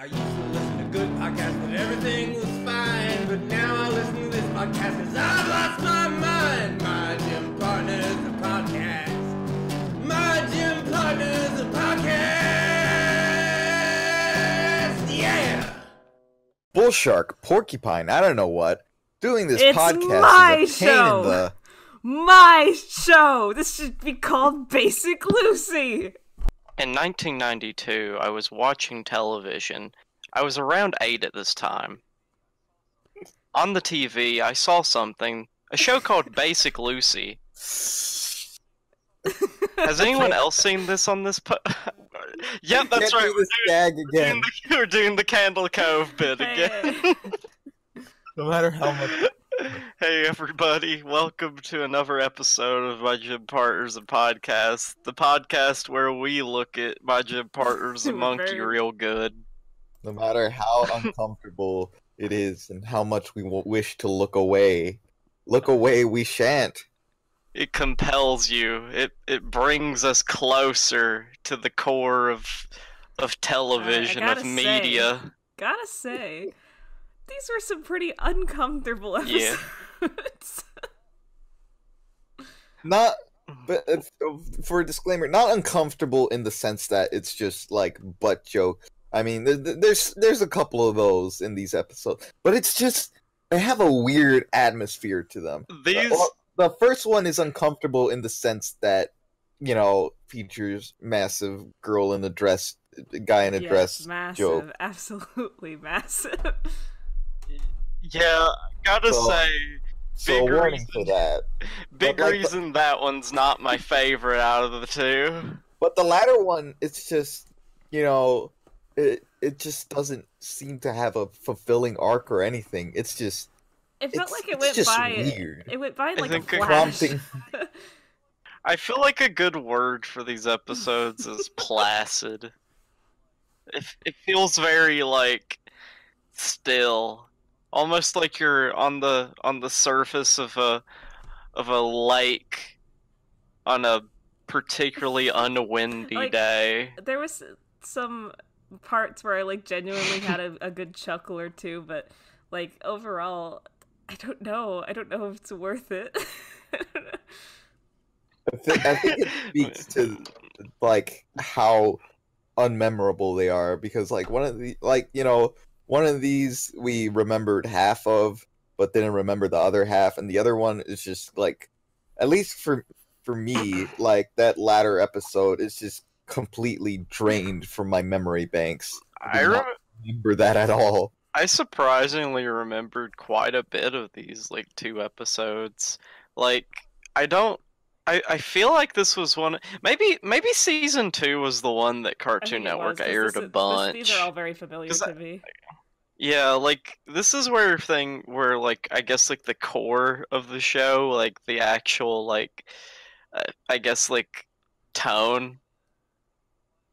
I used to listen to good podcasts when everything was fine, but now I listen to this podcast because I've lost my mind. My gym partner's a podcast. My gym partner's a podcast. Yeah. Bull shark, porcupine, I don't know what. Doing this It's podcast my is a pain show. in the. My show! This should be called Basic Lucy! In 1992, I was watching television. I was around 8 at this time. On the TV, I saw something, a show called Basic Lucy. Has anyone else seen this on this po- Yep, that's right. We're this gag doing, again. the, we're doing the Candle Cove bit again. No matter how much. Hey everybody, welcome to another episode of My Gym Partners and Podcast, the podcast where we look at My Gym Partners and Monkey real good. No matter how uncomfortable it is and how much we wish to look away, look away we shan't. It compels you. It it brings us closer to the core of of television, of gotta say- media. Gotta say, these were some pretty uncomfortable episodes. Yeah. Not, but uh, for a disclaimer, not uncomfortable in the sense that it's just like butt joke. I mean, th- th- there's there's a couple of those in these episodes, but it's just they have a weird atmosphere to them. These Well, the first one is uncomfortable in the sense that you know features massive girl in a dress, guy in a Yes, dress massive, joke. absolutely massive. yeah, gotta So- say, So big warning reason- for that. big like the- reason that one's not my favorite out of the two. But the latter one, it's just you know, it it just doesn't seem to have a fulfilling arc or anything. It's just It felt It's- like it went just by. weird. It went by I like a think a flash. I feel like a good word for these episodes is placid. It, it feels very like still, almost like you're on the on the surface of a of a lake on a particularly unwindy Like- day. there was some parts where I like genuinely had a, a good chuckle or two, but like overall, I don't know. I don't know if it's worth it. I think, I think it speaks to like how unmemorable they are because like one of the like you know one of these we remembered half of but didn't remember the other half and the other one is just like at least for for me like that latter episode is just completely drained from my memory banks I did not rem- remember that at all I surprisingly remembered quite a bit of these like two episodes. Like I don't I, I feel like this was one maybe maybe season two was the one that Cartoon Network was, 'cause aired this a is- this- bunch. These are all very familiar to I- me. Yeah, like this is where thing where like I guess like the core of the show, like the actual like uh, I guess like tone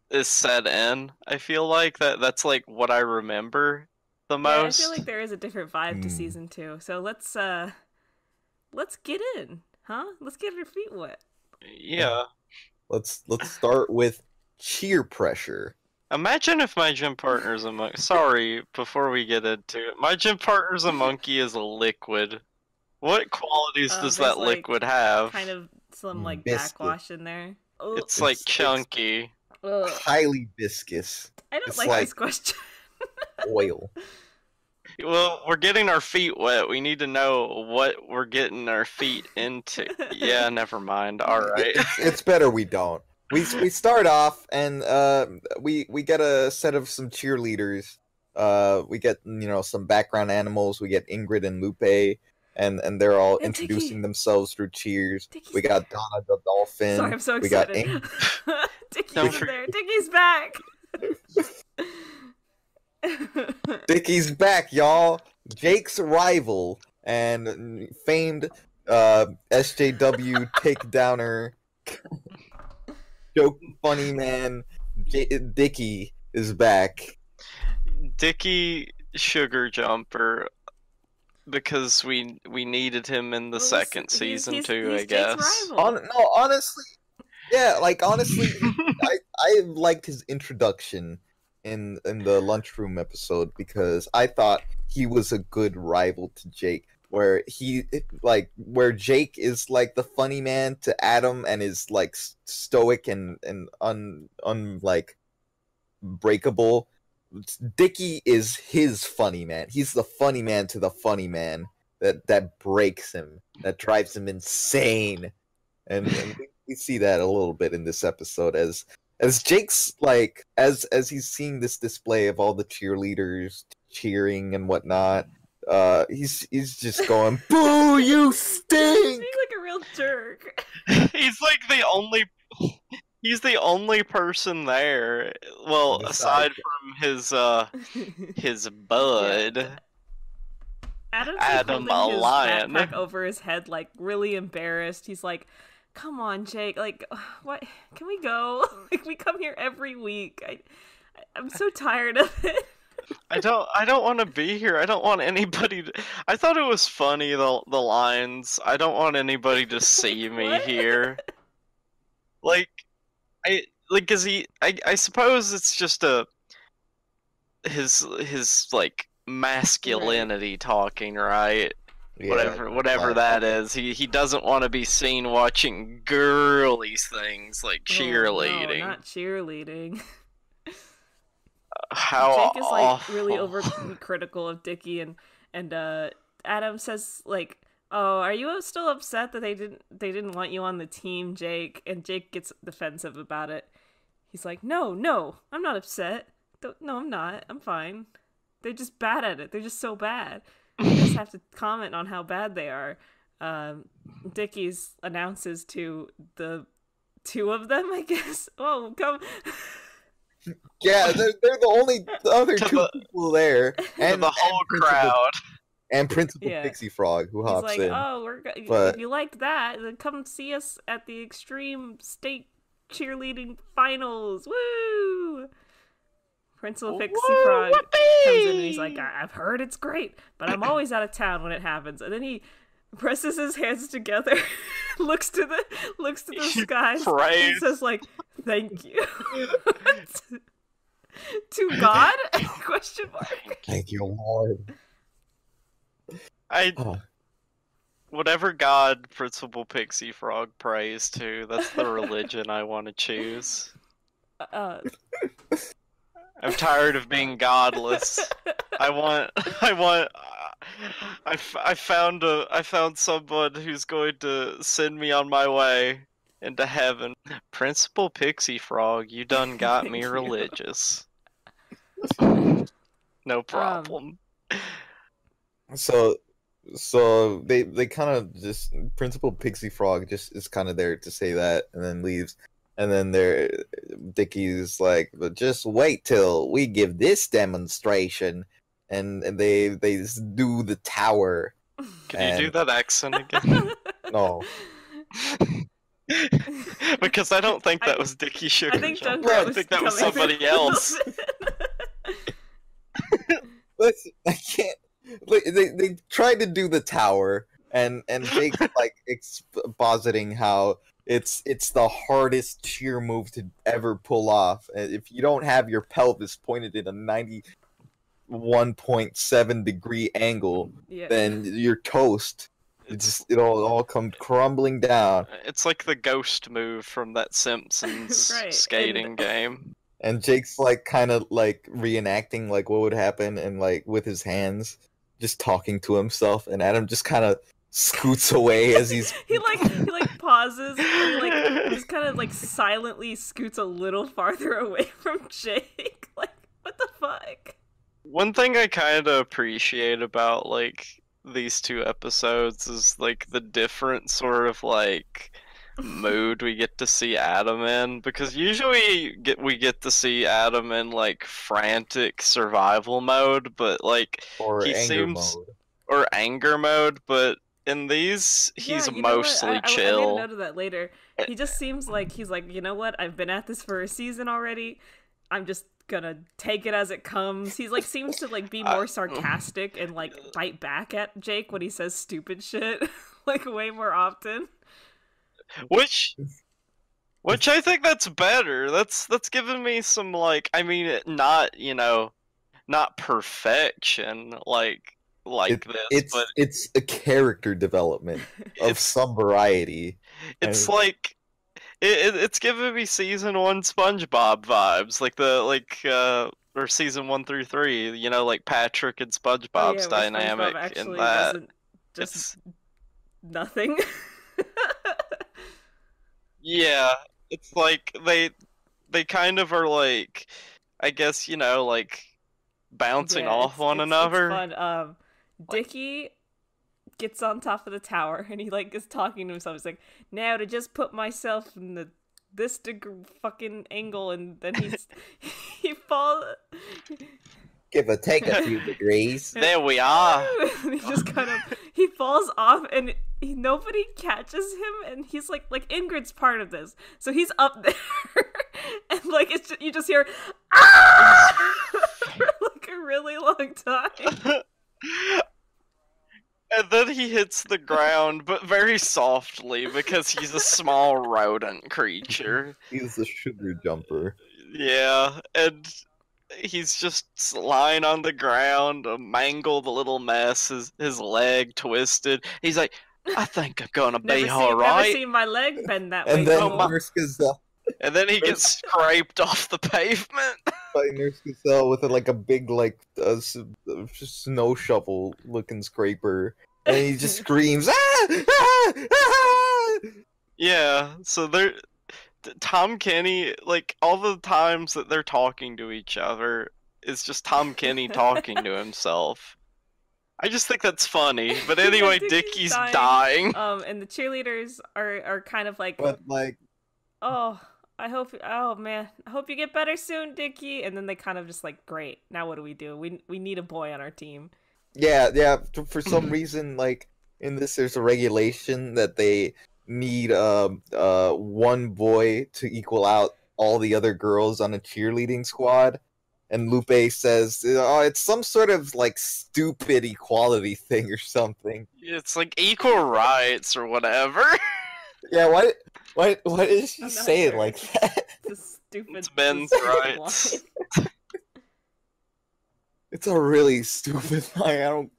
is set in. I feel like that that's like what I remember the Yeah, most. I feel like there is a different vibe to Hmm. season two. So let's uh, let's get in, huh? Let's get our feet wet. Yeah. let's let's start with cheer pressure Imagine if my gym partner's a monkey. Sorry, before we get into it, my gym partner's a monkey is a liquid. What qualities Uh, does that like, liquid have? Kind of some like Biscuit. backwash in there. Ugh, It's like It's- it's- chunky. ugh. highly viscous I don't it's like, like- this question. oil Well, we're getting our feet wet. We need to know what we're getting our feet into. Yeah, never mind. All right. it's, it's better we don't. We we start off and uh we we get a set of some cheerleaders. Uh we get you know some background animals. We get Ingrid and Lupe and and they're all And introducing Tiki. themselves through cheers. Dickie's We got Donna the dolphin. Sorry, I'm so we got excited. Dickie's Don't in forget- there. Dickie's back. Dickie's back, y'all. Jake's rival and famed uh SJW takedowner joke funny man J- Dickie is back. Dicky Sugar Jumper because we we needed him in the Well, second he's- season he's- too, he's I guess. On, no, honestly, yeah, like honestly, I I liked his introduction in in the lunchroom episode because I thought he was a good rival to Jake. Where he like where Jake is like the funny man to Adam and is like stoic and and un breakable. Dicky is his funny man. He's the funny man to the funny man that that breaks him, that drives him insane, and, and we see that a little bit in this episode as as Jake's like as as he's seeing this display of all the cheerleaders cheering and whatnot. Uh, he's he's just going, "Boo! You stink!" Being like a real jerk. he's like the only he's the only person there well Besides- aside from his uh his bud Adam's Adam like holding his Lion. backpack over his head, like really embarrassed. He's like, "Come on, Jake. Like, what? Can we go? Like, we come here every week. I, I'm so tired of it." I don't i don't want to be here. I don't want anybody to i thought it was funny the the lines i don't want anybody to see me here. Like i like is he i i suppose it's just a his his like masculinity talking right? Yeah, whatever whatever that is. He he doesn't want to be seen watching girly things like Oh, no, cheerleading. not cheerleading. how Jake is like really awful. over critical of Dickie and and uh Adam says like oh are you still upset that they didn't they didn't want you on the team Jake? And Jake gets defensive about it. He's like no no I'm not upset. Don't- no I'm not. I'm fine. They're just bad at it. They're just so bad. You just have to comment on how bad they are. Um Dickie's announces to the two of them I guess. Oh come Yeah, they're, they're the only other two the- people there, and the whole and Principal- crowd and Principal Yeah. Pixie Frog who He's hops like, in. oh, we're go- But- if you liked that, then come see us at the Extreme State Cheerleading Finals. Woo! Principal Pixie Woo, Frog comes in and he's like, I- I've heard it's great, but I'm always out of town when it happens. And then he presses his hands together, looks to the looks to the He skies, and prays. says like, "Thank you." to God? Question mark. Thank you, Lord. I Oh, whatever god Principal Pixie Frog prays to, that's the religion I want to choose. Uh, I'm tired of being godless. I want I want I, f- I found a I found someone who's going to send me on my way into heaven. Principal Pixie Frog, you done got me religious. No um, problem. so so they they kind of just Principal Pixie Frog just is kind of there to say that and then leaves. And then there, Dickie's like, but just wait till we give this demonstration, and, and they they just do the tower. Can you do that accent again? No, because I don't think that I- was Dickie Sugar. I think Jump. Junkrat I think that was somebody in a little else. bit. Listen, I can't. like, They they tried to do the tower, and and Jake like expositing how it's it's the hardest cheer move to ever pull off. If you don't have your pelvis pointed at a ninety one point seven degree angle, yeah. then you're toast. It just it'll all come crumbling down. It's like the ghost move from that Simpsons Right, skating and- game. And Jake's like kind of like reenacting like what would happen, and like with his hands, just talking to himself. And Adam just kind of scoots away as he's he like he like pauses and he like just kind of like silently scoots a little farther away from Jake. Like what the fuck? One thing I kind of appreciate about like these two episodes is like the different sort of like mood we get to see Adam in because usually get we get to see Adam in like frantic survival mode but like or He anger seems- mode. or anger mode but in these he's Yeah, you know what? mostly I, I, I made a chill. note of that later. He just seems like he's like, you know what? I've been at this for a season already. I'm just gonna take it as it comes. He's like seems to like be more sarcastic and like bite back at Jake when he says stupid shit, like way more often. Which Which I think that's better. That's that's giving me some like I mean not, you know, not perfection like like It- this, It's but it's a character development of some variety. it's I- like it, it, it's giving me season 1 SpongeBob vibes, like the like uh or season 1 through 3, you know, like Patrick and Oh, yeah, SpongeBob's dynamic SpongeBob in that. just It's nothing. Yeah, it's like they they kind of are like I guess, you know, like bouncing Yeah, off it's- one it's- it's another. fun. Um, Dickie gets on top of the tower and he like is talking to himself. He's like, "Now to just put myself in the this deg- fucking angle," and then he's he falls. Give or take a few degrees. There we are. and he just kind of he falls off and he, nobody catches him and he's like like Ingrid's part of this so he's up there and like it's ju- you just hear ah! for like a really long time and then he hits the ground, but very softly because he's a small rodent creature. He's the sugar jumper. Yeah, and he's just lying on the ground, a mangled little mess, his, his leg twisted. He's like, I think I'm gonna never, be seen, alright. never seen my leg bend that way And then Oh, my- Nurse Gazelle, And then he gets scraped off the pavement. by Nurse Gazelle with a, like a big like uh, s- uh, snow shovel looking scraper, and he just screams, ah! ah! ah!" Yeah, so they're Tom Kenny, like all the times that they're talking to each other, is just Tom Kenny talking to himself. I just think that's funny. But anyway, Dickie's Dickie's dying. dying. um and the cheerleaders are are kind of like But like, oh I hope oh man I hope you get better soon Dickie and then they kind of just like great now what do we do we we need a boy on our team yeah, yeah. For some reason, like in this, there's a regulation that they need um uh one boy to equal out all the other girls on a cheerleading squad. And Lupe says, "Oh, it's some sort of like stupid equality thing or something." It's like equal rights or whatever. Yeah, why? Why? Why did she I'm say it sure. like that? the stupid It's men's rights. It's a really stupid line. I don't.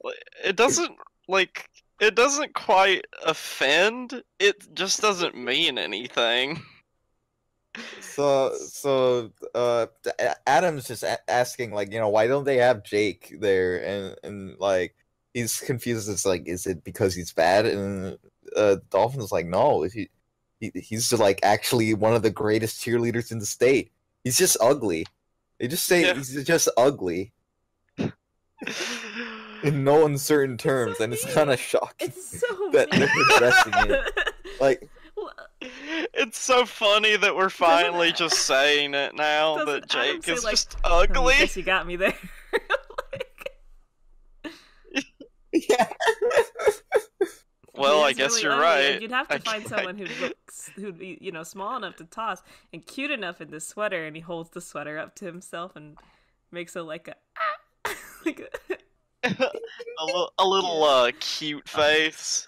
it doesn't like it doesn't quite offend. It just doesn't mean anything. So, so, uh, Adam's just a- asking, like, you know, why don't they have Jake there? And and like, he's confused. It's like, is it because he's bad? And uh, Dolphin's like, no, he, he he's like actually one of the greatest cheerleaders in the state. He's just ugly. They just say Yeah. he's just ugly in no uncertain terms, and it's kind of shocking. It's so That mean. they're addressing it. Like, it's so funny that we're finally just saying it now Doesn't that Jake say, is like, just I ugly. guess you got me there. Like, yeah. Well, I guess really you're ugly, right. You'd have to I find ca- someone who looks, who'd be, you know, small enough to toss and cute enough in this sweater, and he holds the sweater up to himself and makes a like a, ah, like a a, li- a little uh cute face.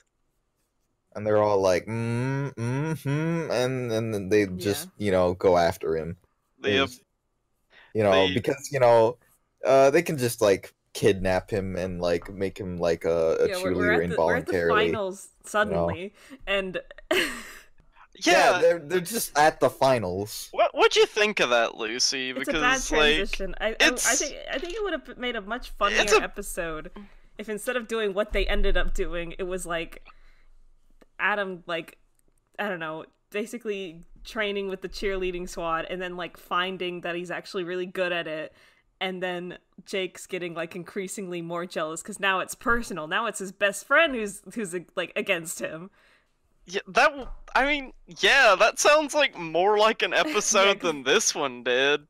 and they're all like, mm, mm-hmm, and and then they just you know go after him. The Is- you know they- because you know uh they can just like kidnap him and like make him like a, a yeah, we're, we're, cheerleader at the, we're at the involuntarily. finals suddenly, and yeah, yeah. they're they're just at the finals. what what'd you think of that, Lucy? it's Because a bad like transition. I, I, I think I think it would have made a much funnier a- episode if instead of doing what they ended up doing, it was like Adam like I don't know, basically training with the cheerleading squad and then like finding that he's actually really good at it and then Jake's getting like increasingly more jealous cuz now it's personal. Now it's his best friend who's who's like against him. Yeah, that w- I mean, yeah, that sounds like more like an episode than this one did.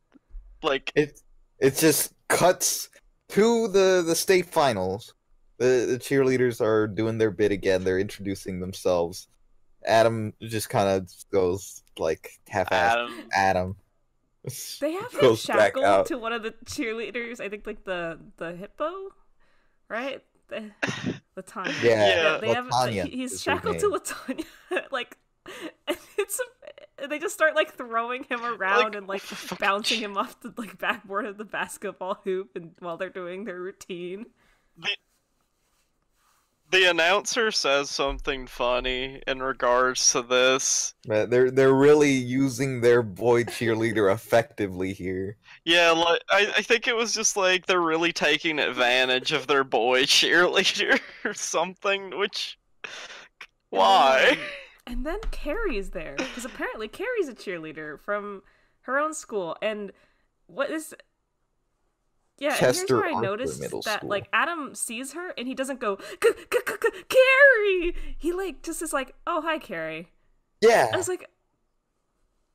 Like It it just cuts to the the state finals. The the cheerleaders are doing their bit again. They're introducing themselves. Adam just kind of goes like half-assed. Adam, Adam. They have him Goes shackled to one of the cheerleaders. I think like the the hippo, right? The, Latanya. Yeah, they have Latanya he- he's shackled to name. Latanya. like, it's they just start like throwing him around Like, and like fuck bouncing him off the like backboard of the basketball hoop and while they're doing their routine. The announcer says something funny in regards to this. Man, they're they're really using their boy cheerleader effectively here. Yeah, like I, I think it was just like they're really taking advantage of their boy cheerleader or something, which why? And then Carrie's there because apparently Carrie's a cheerleader from her own school. And what is? Yeah, and Chester here's where I noticed Middle that School. like Adam sees her and he doesn't go Carrie. He like just is like, oh hi Carrie. Yeah, I was like,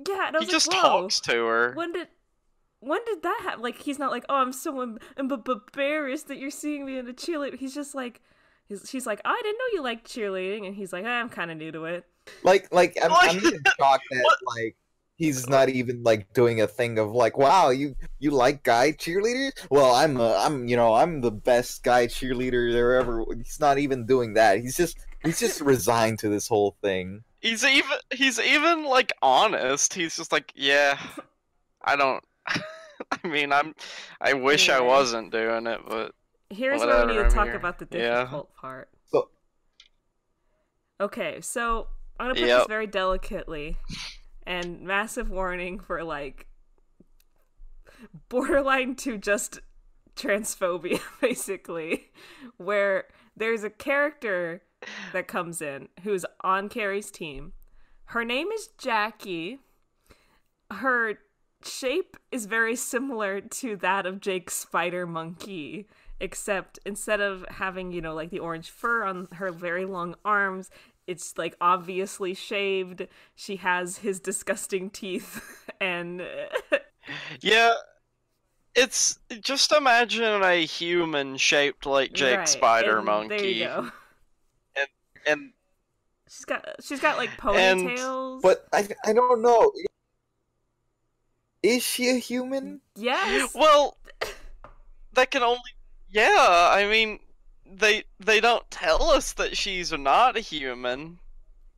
yeah, and I He was just like, whoa. talks to her. When did when did that happen? Like he's not like, oh, I'm so em- em- embarrassed that you're seeing me in a cheerleader. He's just like, he's, she's like, I didn't know you liked cheerleading, and he's like, eh, I'm kind of new to it. like like I'm, I'm shocked that like he's not even like doing a thing of like, wow, you you like guy cheerleaders? Well, I'm uh, I'm you know I'm the best guy cheerleader there ever. He's not even doing that. He's just he's just resigned to this whole thing. He's even he's even like honest. He's just like, yeah, I don't. I mean, I'm. I wish I wasn't doing it, but Here's where we need to I'm talk here. about the Yeah. difficult part. So- Okay, so I'm gonna put this very delicately, and massive warning for like borderline to just transphobia, basically, where there's a character that comes in who's on Carrie's team. Her name is Jackie. Her shape is very similar to that of Jake's spider monkey, except instead of having, you know, like the orange fur on her very long arms, it's like obviously shaved. She has his disgusting teeth and yeah. It's just imagine a human shaped like Jake Right, Spider and Monkey, There you go. and She's got she's got like And- ponytails. But I I don't know. Is she a human? yes. well, that can only. Yeah, I mean, they they don't tell us that she's not a human.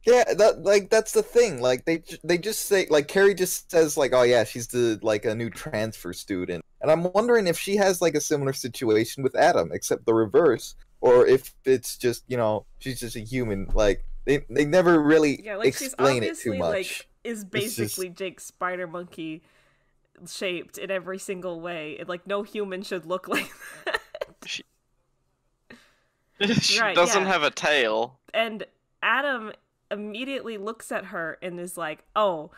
Yeah, that like that's the thing. Like they they just say like Carrie just says like, oh yeah, she's the like a new transfer student, and I'm wondering if she has like a similar situation with Adam, except the reverse, or if it's just you know she's just a human. Like they they never really Yeah, like she's explain it obviously too much. like is just- basically Jake's spider monkey shaped in every single way. And, like no human should look like that. she Right, doesn't yeah. have a tail. And Adam immediately looks at her and is like, "Oh,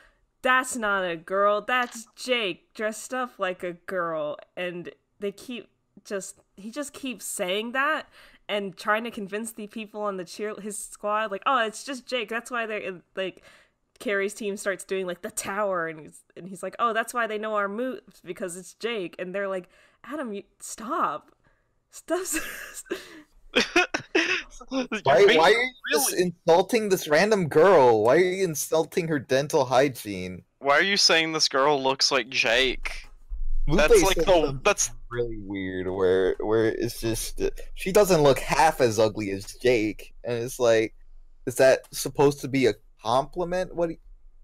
that's not a girl. That's Jake dressed up like a girl." And they keep just he just keeps saying that and trying to convince the people on the cheer his squad like, "Oh, it's just Jake. That's why they're like." Carrie's team starts doing like the tower, and he's and he's like, "Oh, that's why they know our moves because it's Jake." And they're like, "Adam, you stop, stop." You're Why, why are you just really- insulting this random girl? Why are you insulting her dental hygiene? Why are you saying this girl looks like Jake? Lupe That's like the that's really weird where where it's just uh, she doesn't look half as ugly as Jake, and it's like, is that supposed to be a compliment? What, you-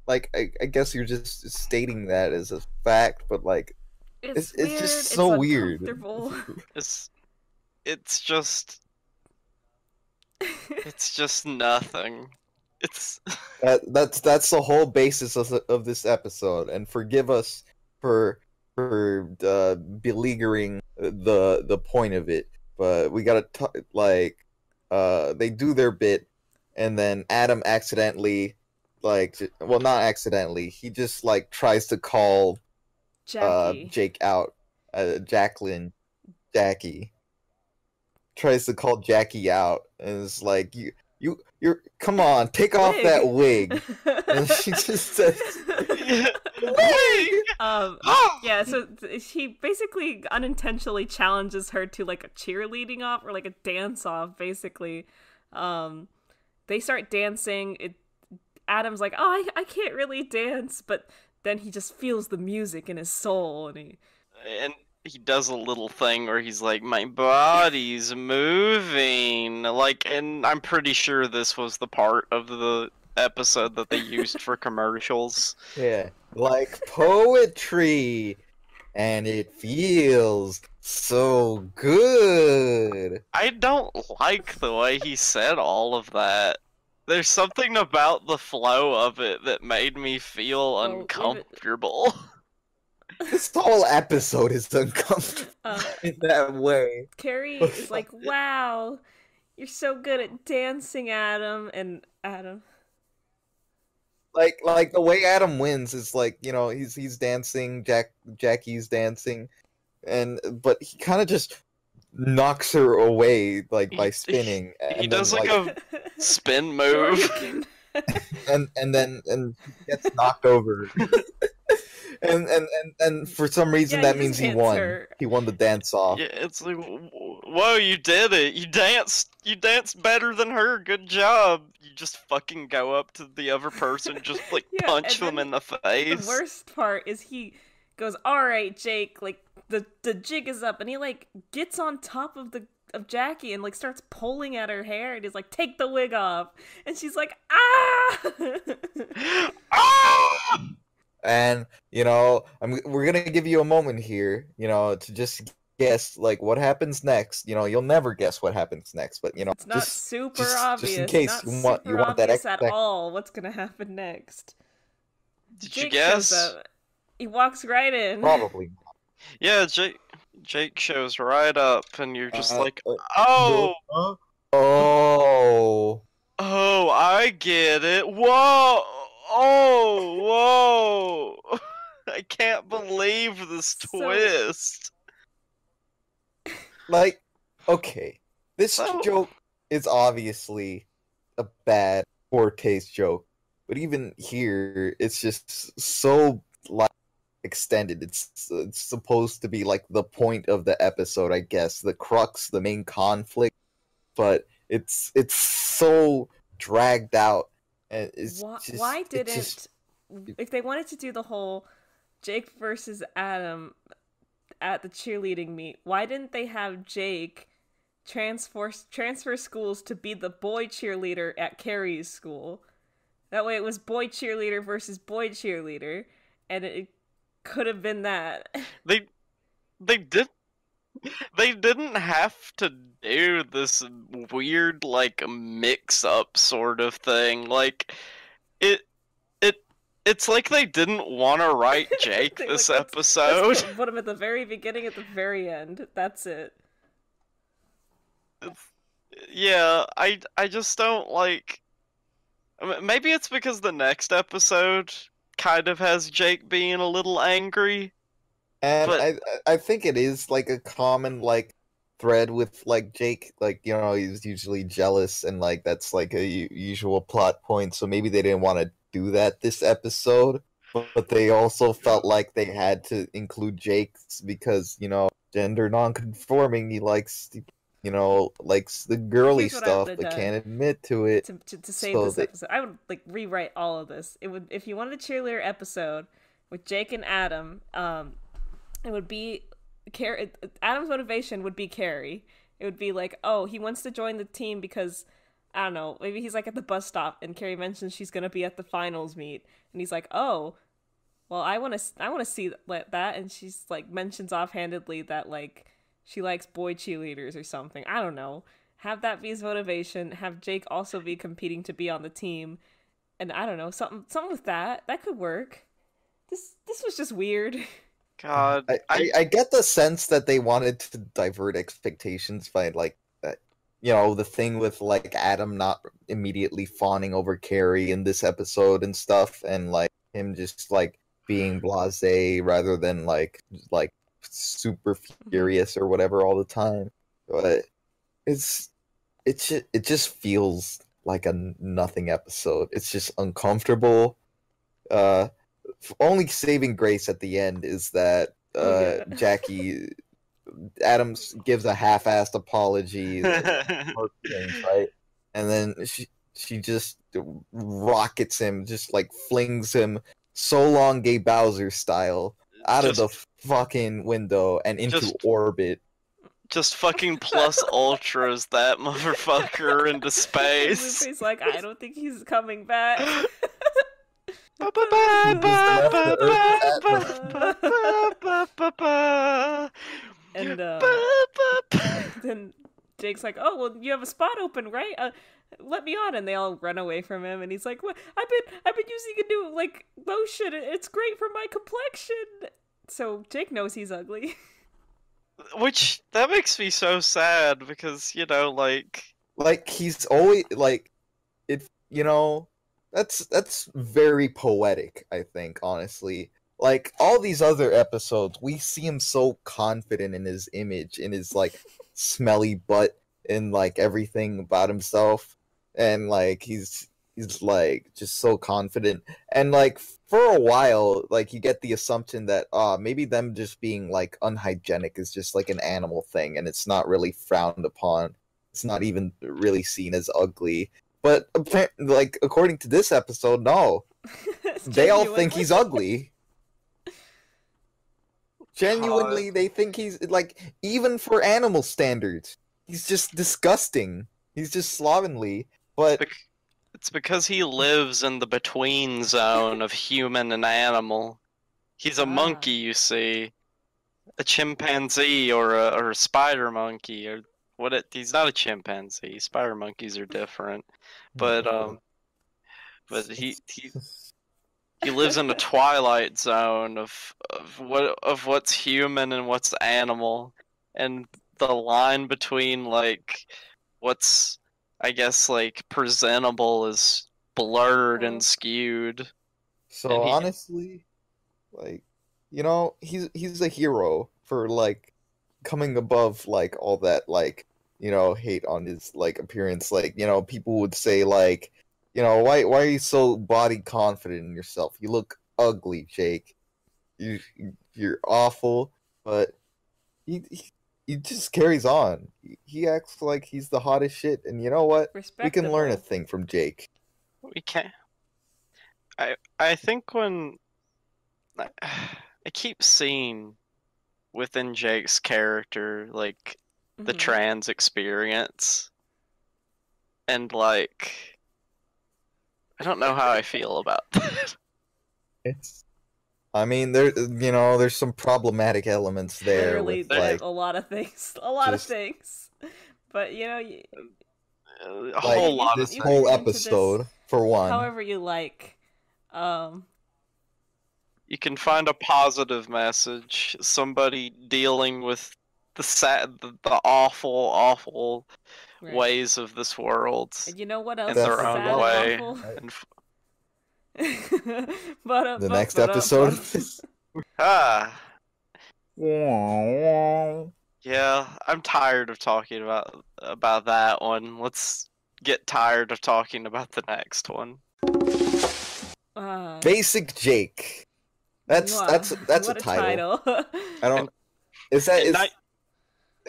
like, I, I guess you're just stating that as a fact, but like, It's, It's- it's just so weird. it's it's just it's just nothing. It's that that's that's the whole basis of the, of this episode, and forgive us for for uh, beleaguering the the point of it, but we gotta t- like uh they do their bit, and then Adam accidentally like well not accidentally he just like tries to call uh Jake out, uh, Jacqueline, Jackie tries to call Jackie out, and it's like you you you're come on take off that wig, and she just says wig. um, Ah! yeah, so th- he basically unintentionally challenges her to like a cheerleading off or like a dance off, basically. Um, they start dancing. It, Adam's like, oh, I, I can't really dance, but then he just feels the music in his soul, and he and he does a little thing where he's like, "My body's moving," like, and I'm pretty sure this was the part of the episode that they used for commercials. Yeah, like poetry, and it feels so good. I don't like the way he said all of that. There's something about the flow of it that made me feel leave it- uncomfortable. This whole episode is uncomfortable Um, in that way. Carrie is like, "Wow, you're so good at dancing, Adam." And Adam, Like, like the way Adam wins is like you know he's he's dancing, Jack Jackie's dancing, and but he kind of just knocks her away like by spinning. he and then, does like a spin move. And and then and gets knocked over. And, and and and for some reason Yeah, that means he won. her. He won the dance off. Yeah, it's like, whoa, you did it! You danced, you danced better than her. Good job! You just fucking go up to the other person, just like Yeah, punch and them in the face. the worst part is he goes, "All right, Jake, like the the jig is up," and he like gets on top of the of Jackie and like starts pulling at her hair, and he's like, "Take the wig off," and she's like, "Ah!" Ah! And you know, I'm we're gonna give you a moment here, you know, to just guess like what happens next. You know, you'll never guess what happens next, but you know, It's not just super just- just obvious. in case not you want- you super want that obvious ex- at all. What's gonna happen next? Did you guess? shows. He walks right in. probably. Yeah, Jake. Jake shows right up, and you're just Uh, like, uh, oh, oh, oh, I get it. Whoa, oh, whoa! I can't believe this So- twist. like okay, this So- joke is obviously a bad, poor taste joke, but even here, it's just so like extended. It's it's supposed to be like the point of the episode, I guess, the crux, the main conflict, but it's it's so dragged out. And it's why, just, why didn't just- if they wanted to do the whole Jake versus Adam at the cheerleading meet, why didn't they have Jake transfer transfer schools to be the boy cheerleader at Carrie's school? That way it was boy cheerleader versus boy cheerleader and it could have been that. They, they did. They didn't have to do this weird like mix-up sort of thing. Like, it, it, it's like they didn't want to write Jake this like, let's- episode. Let's put, put him at the very beginning at the very end. That's it. Yeah, I I just don't like. Maybe it's because the next episode kind of has Jake being a little angry. And But- I I I think it is like a common like thread with like Jake, like you know he's usually jealous and like that's like a u- usual plot point. So maybe they didn't want to do that this episode, but, but they also felt like they had to include Jake because you know gender non-conforming. He likes you know likes the girly Here's what I stuff, but done. can't admit to it. to, to, to save So this they- episode. I would like rewrite all of this. It would if you wanted a cheerleader episode with Jake and Adam, um, it would be Car- Adam's motivation would be Carrie. It would be like, oh, he wants to join the team because I don't know, maybe he's like at the bus stop and Carrie mentions she's gonna be at the finals meet, and he's like, oh, well, I want to, I want to see that, and she's like mentions offhandedly that like she likes boy cheerleaders or something. I don't know. Have that be his motivation. Have Jake also be competing to be on the team, and I don't know something, something with that. That could work. This, this was just weird. God, I, I, I get the sense that they wanted to divert expectations by like that you know the thing with like Adam not immediately fawning over Carrie in this episode and stuff and like him just like being blasé rather than like like super furious or whatever all the time. But it's it just, it just feels like a nothing episode. It's just uncomfortable. Uh only saving grace at the end is that uh Oh, yeah. Jackie Adams gives a half-assed apology things, right? And then she she just rockets him, just like flings him so long gay Bowser style out of the fucking window and into just- orbit. just fucking plus ultras that motherfucker into space. Luffy's like, I don't think he's coming back. And uh, then Jake's like, "Oh, well, you have a spot open, right? Uh, let me on." And they all run away from him. And he's like, "What? I've been, I've been using a new like lotion. It's great for my complexion." So Jake knows he's ugly. Which that makes me so sad because you know, like, like he's always like it you know that's that's very poetic i think honestly. Like all these other episodes we see him so confident in his image in his like smelly butt and like everything about himself. And like he's he's like just so confident. And like for a while like you get the assumption that uh maybe them just being like unhygienic is just like an animal thing and it's not really frowned upon. It's not even really seen as ugly but like according to this episode no. They all think he's ugly. Genuinely they think he's like even for animal standards he's just disgusting. He's just slovenly but bec- it's because he lives in the between zone of human and animal. He's a Ah. monkey, you see, a chimpanzee or a or a spider monkey or what? It, he's not a chimpanzee. Spider monkeys are different, but um, but he he he lives in a twilight zone of of what of what's human and what's animal, and the line between like what's I guess like presentable is blurred and skewed. So And he- honestly, like you know, he's he's a hero for like coming above like all that like you know hate on his like appearance. Like you know, people would say like, you know, why why are you so body confident in yourself? You look ugly, Jake. You you're awful, but he he, he just carries on. He, he acts like he's the hottest shit, and you know what? We can learn a thing from Jake. We can't. I I think when I, I keep seeing within Jake's character like the Mhm. trans experience, and like I don't know how I feel about that. It's. I mean, there, you know, there's some problematic elements there Literally, with there's like, a lot of things. A lot just- of things. But you know, you, a like whole lot this of you whole can get into this episode for one. however you like. Um, you can find a positive message somebody dealing with the sad the, the awful awful right. ways of this world And you know what else? in their own sad way awful? and f- but, uh, the but- next but, episode. but- ah yeah, yeah i'm tired of talking about about that one let's get tired of talking about the next one uh, Basic Jake. That's mwah. that's that's a What title. title. I don't. Is that In is, ni-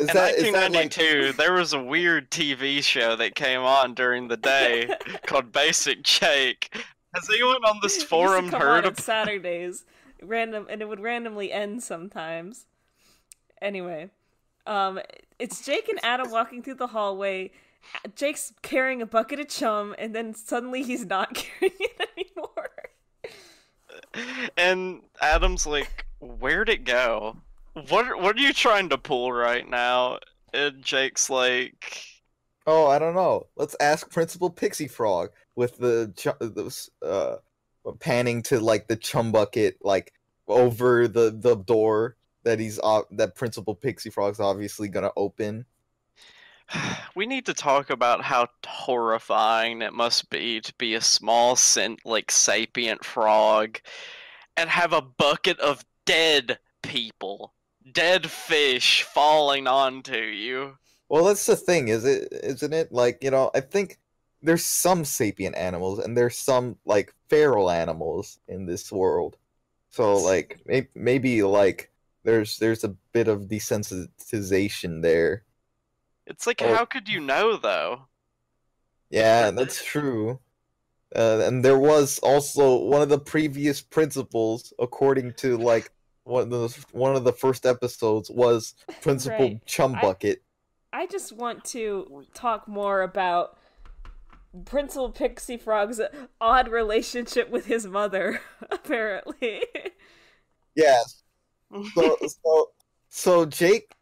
is in that is that like 1992 there was a weird tv show that came on during the day called basic jake has anyone on this forum come heard on on of Saturdays, random, and it would randomly end sometimes. Anyway, um, it's Jake and Adam walking through the hallway. Jake's carrying a bucket of chum, and then suddenly he's not carrying it anymore. And Adam's like, "Where'd it go? What what are you trying to pull right now?" And Jake's like, Oh, I don't know. Let's ask Principal Pixie Frog with the those uh panning to like the chum bucket like over the the door that he's uh, that Principal Pixie Frog's obviously gonna open. "We need to talk about how horrifying it must be to be a small, sent like sapient frog, and have a bucket of dead people, dead fish falling onto you." Well, that's the thing, is it? Isn't it? Like you know, I think there's some sapient animals and there's some like feral animals in this world. So like may- maybe like there's there's a bit of desensitization there. It's like, Oh. how could you know though? Yeah, that's true. Uh, and there was also one of the previous principals, according to like one of the one of the first episodes was Principal Right. Chum I- I just want to talk more about Principal Pixie Frog's odd relationship with his mother, apparently. Yes. So so so Jake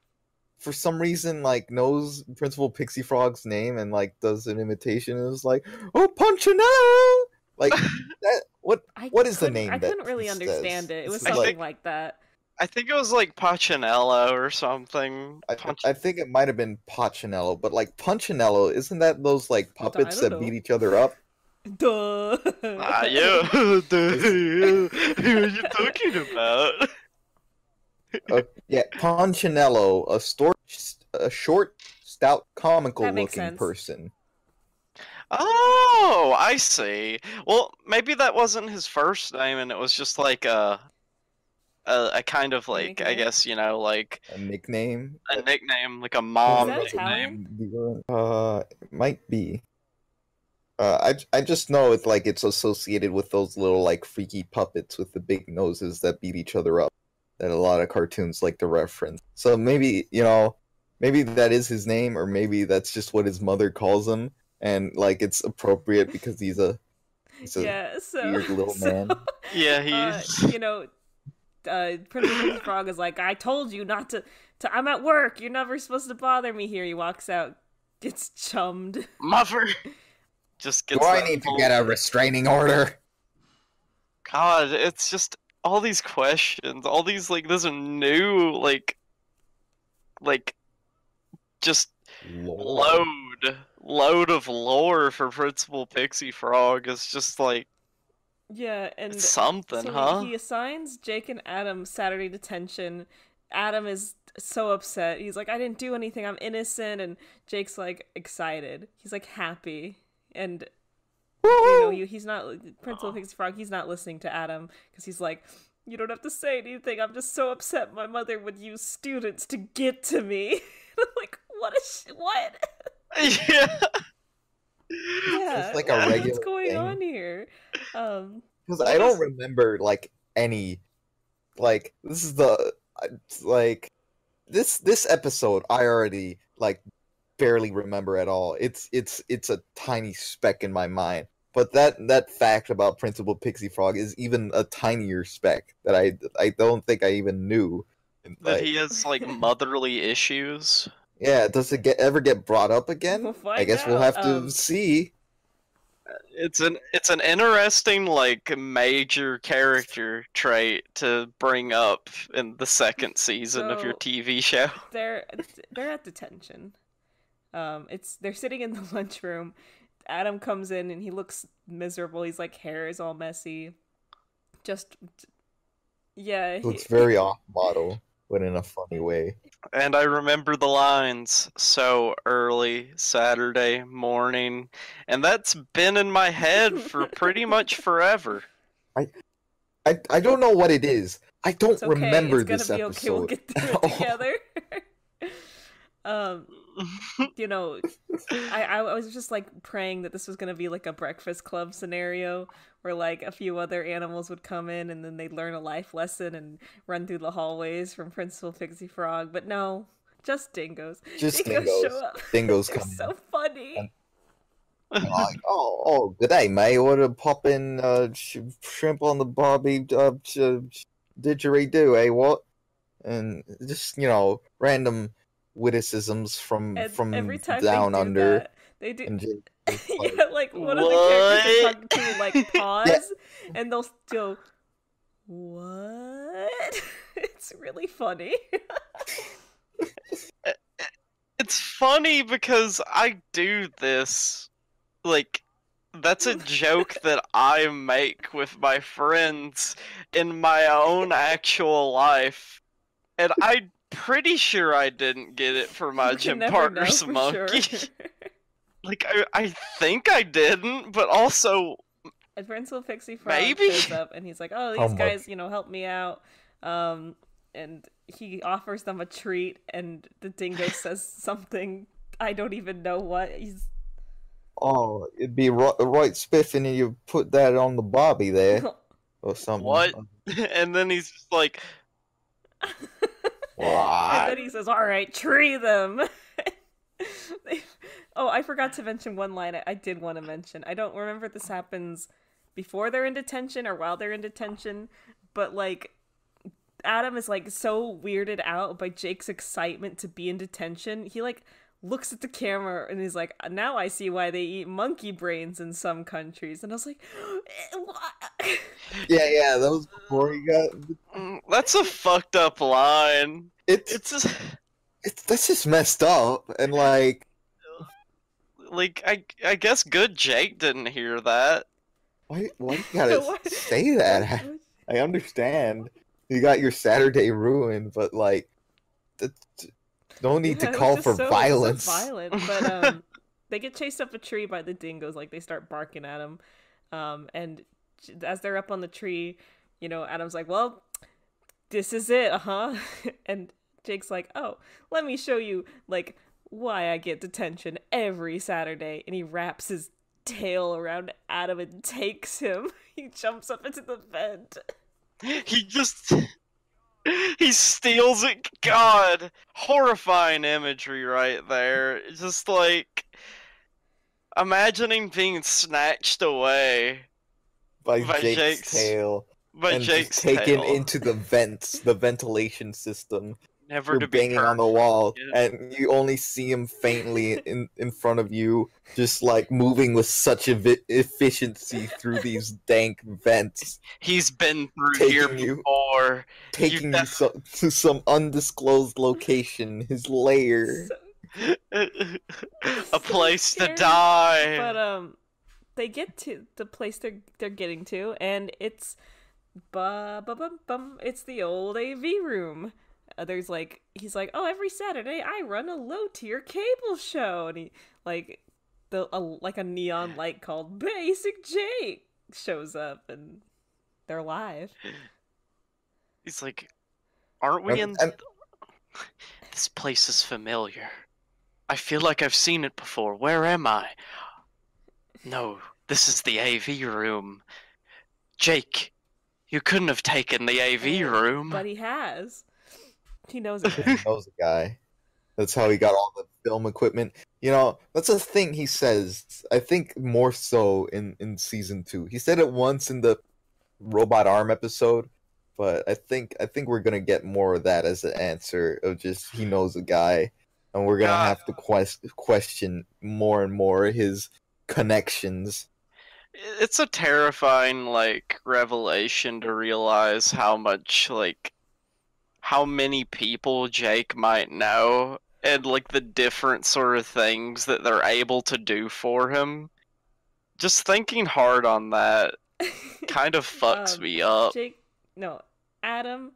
for some reason like knows Principal Pixie Frog's name and like does an imitation and is like, "Oh, Punchinello!" Like that. What I What is the name I that couldn't really understand says? it. It was something like- like that. I think it was like Pachinello or something. I, Punch- I think it might have been Punchinello, but like Punchinello, isn't that those like puppets that know. beat each other up? Duh. Ah, yeah. the- what are you talking about? Uh, yeah, Punchinello, a, stor- a short, stout, comical-looking sense. person. Oh, I see. Well, maybe that wasn't his first name, and it was just like a, a, a kind of like I guess you know like A nickname. a nickname, like a mom that nickname. Italian? Uh, it might be. Uh, I I just know it's like it's associated with those little like freaky puppets with the big noses that beat each other up. That a lot of cartoons like to reference. So maybe you know, maybe that is his name, or maybe that's just what his mother calls him, and like it's appropriate because he's a he's a yeah, so, weird little so, man. Yeah, uh, he's you know, uh, Principal Pixie Frog is like, I told you not to, to. I'm at work. You're never supposed to bother me here. He walks out, gets chummed. mother. Just gets Do I need to get a restraining order? God, it's just all these questions, all these like this new like like just load load of lore for Principal Pixie Frog is just like Yeah, and it's something, so huh? he assigns Jake and Adam Saturday detention. Adam is so upset. He's like, I didn't do anything. I'm innocent. And Jake's like excited. He's like happy. And you know, you, he's not Principal Pixie Frog. He's not listening to Adam because he's like, you don't have to say anything. I'm just so upset. My mother would use students to get to me. Like, what is she, what? yeah. Yeah, like a regular. what's going thing. on here? Um, Because I don't remember like any, like this is the like this this episode I already like barely remember at all. It's it's it's a tiny speck in my mind. But that that fact about Principal Pixie Frog is even a tinier speck that I I don't think I even knew. That like, he has like motherly issues. yeah, does it get ever get brought up again? We'll I find guess we'll have to Um, see. It's an it's an interesting like major character trait to bring up in the second season of your TV show. they're they're at detention. Um, it's they're sitting in the lunchroom. Adam comes in and he looks miserable. He's like hair is all messy. Just yeah, he- Looks very off model, but in a funny way. And I remember the lines so early Saturday morning, and that's been in my head for pretty much forever. I I I don't know what it is. I don't it's okay. remember it's gonna this be episode. okay. We'll get through it together. um, you know, I I was just like praying that this was gonna be like a Breakfast Club scenario where like a few other animals would come in and then they'd learn a life lesson and run through the hallways from Principal Pixie Frog. But no, just dingoes. Just dingoes, dingoes. show up. Dingoes come. so funny. And like, oh, oh, good day, mate. What a poppin' uh, sh- shrimp on the barbie uh, sh- didgeridoo, eh? What? And just you know, random witticisms from And from every time down they do under. that, they do. And just, like, yeah, like one of the characters What? will talk to like pause, and they'll go, "What?" it's really funny. It's funny because I do this. Like, that's a joke that I make with my friends in my own actual life. And I'm pretty sure I didn't get it for my You gym never partner's monkey. sure. like, I, I think I didn't, but also, and Principal Pixie Frog Maybe. shows up, and he's like, "Oh, these Humbug. guys, you know, help me out." Um, and he offers them a treat, and the dingo says something I don't even know what. He's oh, it'd be right, right spiffing, and you put that on the barbie there or something. What? and then he's just like, And then he says, "All right, tree them." Oh, I forgot to mention one line. I, I did want to mention. I don't remember if this happens before they're in detention or while they're in detention, but like Adam is like so weirded out by Jake's excitement to be in detention. He like looks at the camera and he's like, "Now I see why they eat monkey brains in some countries." And I was like, "What?" Yeah, yeah. That was before he got. Mm, That's a fucked up line. It's It's just, it's that's just messed up, and like, like I I guess good Jake didn't hear that. why why you gotta say that? I understand you got your Saturday ruined, but like, th- th- no need Yeah, to call for so- so violence. violent, but um, they get chased up a tree by the dingoes. Like they start barking at them, um, and as they're up on the tree, you know, Adam's like, "Well, this is it, uh huh," and Jake's like, "Oh, let me show you like why I get detention every Saturday," and he wraps his tail around Adam and takes him. He jumps up into the vent. He just he steals it. God, horrifying imagery right there. It's Just like imagining being snatched away by, by Jake's, Jake's tail by and Jake's taken tail. into the vents, the ventilation system. Never You're to be banging on the wall, Yeah. and you only see him faintly in in front of you, just like moving with such evi- efficiency through these dank vents, He's been through here taking you before. taking you def- so, to some undisclosed location, his lair. So- a place to die. But um, they get to the place they're they're getting to, and it's ba ba bum bum. It's the old AV room. There's like he's like, oh, every Saturday I run a low tier cable show, and he like the a, like a neon light called Basic Jake shows up, and they're live. He's like, aren't we in? And- This place is familiar. I feel like I've seen it before. Where am I? No, this is the AV room. Jake, you couldn't have taken the AV Oh, room. But he has. He knows it. He knows the guy. That's how he got all the film equipment. You know, that's a thing he says. I think more so in in season two. He said it once in the robot arm episode, but I think I think we're gonna get more of that as an answer of just he knows a guy, and we're gonna God. have to quest question more and more his connections. it's a terrifying like revelation to realize how much like how many people Jake might know and like the different sort of things that they're able to do for him. Just thinking hard on that kind of fucks Um, me up. Jake, no, Adam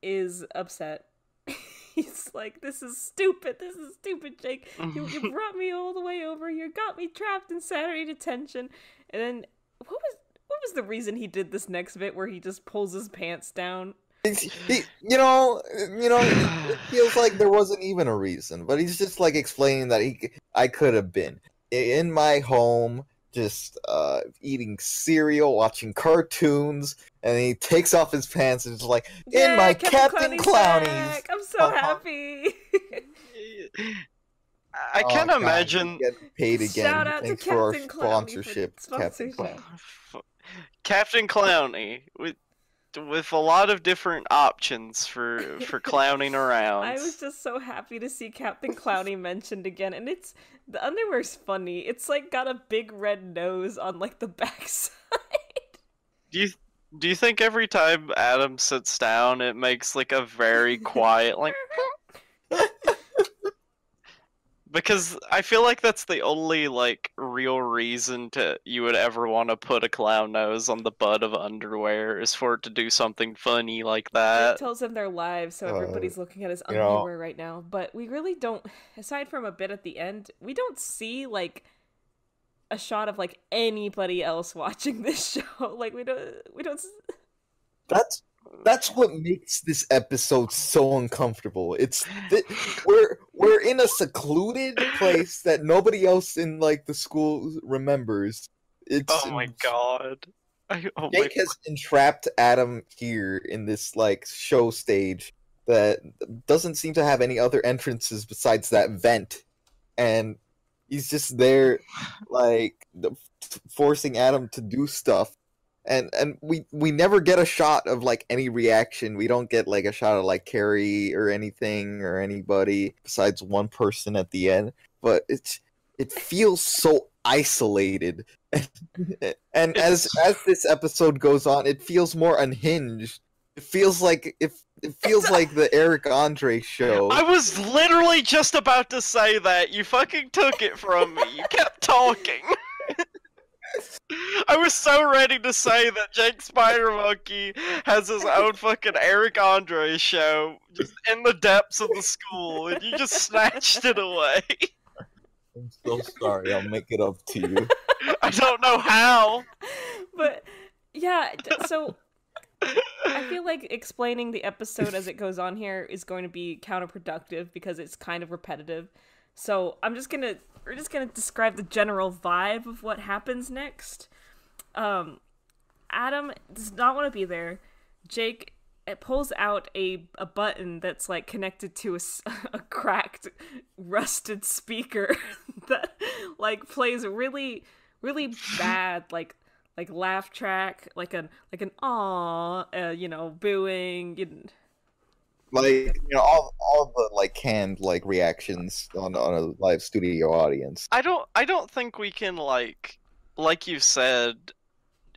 is upset. He's like, "This is stupid. This is stupid, Jake. You, you brought me all the way over here, got me trapped in Saturday detention." And then, what was what was the reason he did this next bit where he just pulls his pants down? He's- He, you know, you know, it feels like there wasn't even a reason, but he's just like explaining that he, I could have been in my home, just uh, eating cereal, watching cartoons, and he takes off his pants and is like, in Yeah, my Captain Captain Clowny's Clownies. I'm so Uh-huh. happy. I Oh, can't God, imagine Get paid again. Shout out to Thanks for our Captain Clowny sponsorship, Captain sponsorship. Clown. Captain Clowny with with a lot of different options for for clowning around. I was just so happy to see Captain Clowny mentioned again, and it's the underwear's funny. It's like got a big red nose on like the backside. Do you do you think every time Adam sits down, it makes like a very quiet like? Because I feel like that's the only like real reason to you would ever want to put a clown nose on the butt of underwear is for it to do something funny like that. It that. tells them they're live, so Uh, everybody's looking at his you know- underwear right now. But we really don't, aside from a bit at the end, we don't see like a shot of like anybody else watching this show. Like we don't, we don't. s- That's that's what makes this episode so uncomfortable. It's th- we're we're in a secluded place that nobody else in like the school remembers. It's Oh my god. I, oh my Jake has entrapped Adam here in this like show stage that doesn't seem to have any other entrances besides that vent, and he's just there, like the- forcing Adam to do stuff. And and we we never get a shot of like any reaction. We don't get like a shot of like Carrie or anything or anybody besides one person at the end. But it's it feels so isolated and as as this episode goes on it feels more unhinged it feels like if it feels like the eric andre show I was literally just about to say that. You fucking took it from me. You kept talking. I was so ready to say that Jake Spider Monkey has his own fucking Eric Andre show just in the depths of the school, and you just snatched it away. i'm so sorry i'll make it up to you I don't know how. but yeah, so I feel like explaining the episode as it goes on here is going to be counterproductive because it's kind of repetitive. So I'm just gonna we're just gonna describe the general vibe of what happens next. Um, Adam does not want to be there. Jake it pulls out a a button that's like connected to a, a cracked rusted speaker that like plays a really really bad like like laugh track like an like an aw uh, you know booing and like you know all, all the like canned like reactions on on a live studio audience I don't. I don't think we can like, like you said,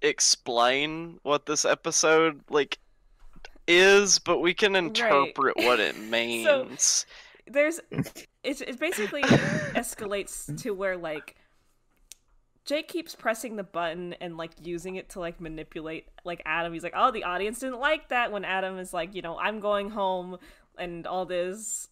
explain what this episode like is, but we can interpret what it means. there's it, it basically escalates to where like Jake keeps pressing the button and like using it to like manipulate like Adam. He's like, "Oh, the audience didn't like that." When Adam is like, "You know, I'm going home," and all this.